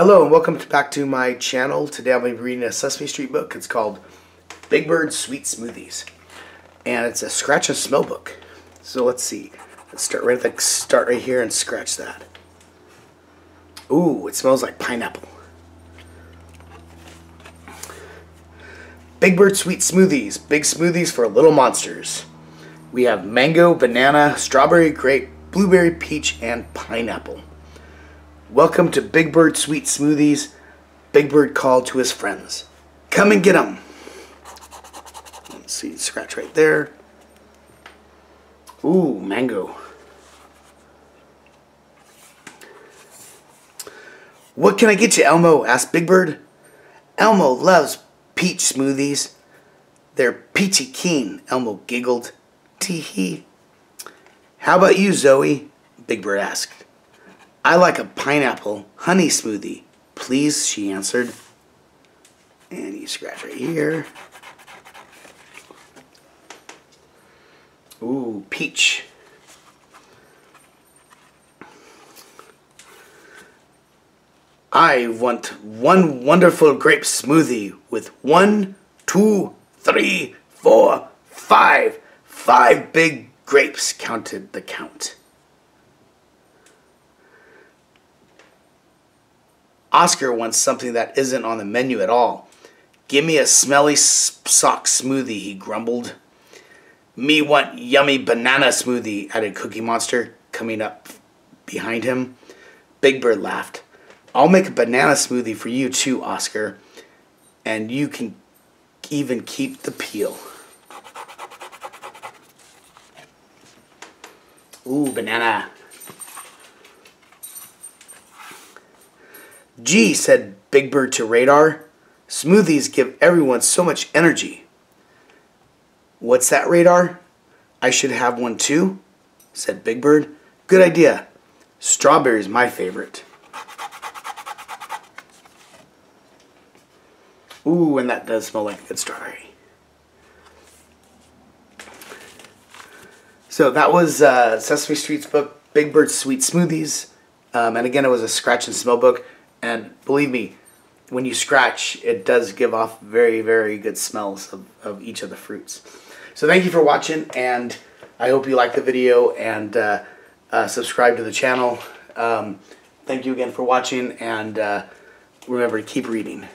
Hello and welcome back to my channel. Today I'll be reading a Sesame Street book. It's called Big Bird Sweet Smoothies. And it's a scratch and smell book. So let's see. Let's start right at the start right here and scratch that. Ooh, it smells like pineapple. Big Bird Sweet Smoothies. Big smoothies for little monsters. We have mango, banana, strawberry, grape, blueberry, peach, and pineapple. Welcome to Big Bird Sweet Smoothies. Big Bird called to his friends. Come and get them. Let's see, scratch right there. Ooh, mango. What can I get you, Elmo? asked Big Bird. Elmo loves peach smoothies. They're peachy keen, Elmo giggled. Tee hee. How about you, Zoe? Big Bird asked. I like a pineapple honey smoothie, please, she answered. And you scratch right here. Ooh, peach. I want one wonderful grape smoothie with one, two, three, four, five, five big grapes, counted the count. Oscar wants something that isn't on the menu at all. Give me a smelly sock smoothie, he grumbled. Me want yummy banana smoothie, added Cookie Monster, coming up behind him. Big Bird laughed. I'll make a banana smoothie for you too, Oscar. And you can even keep the peel. Ooh, banana. Gee, said Big Bird to Radar, smoothies give everyone so much energy. What's that, Radar? I should have one too, said Big Bird. Good idea. Strawberry's my favorite. Ooh, and that does smell like a good strawberry. So that was uh, Sesame Street's book, Big Bird's Sweet Smoothies. Um, and again, it was a scratch and smell book. And believe me, when you scratch, it does give off very, very good smells of, of each of the fruits. So thank you for watching, and I hope you like the video and uh, uh, subscribe to the channel. Um, thank you again for watching, and uh, remember to keep reading.